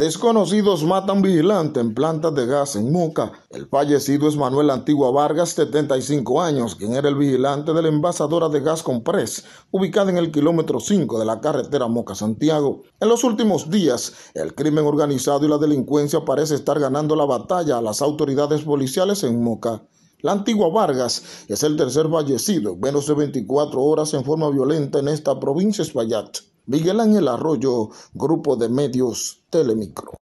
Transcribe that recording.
Desconocidos matan vigilante en plantas de gas en Moca. El fallecido es Manuel Antigua Vargas, 75 años, quien era el vigilante de la envasadora de gas Compress, ubicada en el kilómetro 5 de la carretera Moca-Santiago. En los últimos días, el crimen organizado y la delincuencia parece estar ganando la batalla a las autoridades policiales en Moca. La antigua Vargas es el tercer fallecido en menos de 24 horas en forma violenta en esta provincia Espaillat. Miguel Ángel Arroyo, Grupo de Medios Telemicro.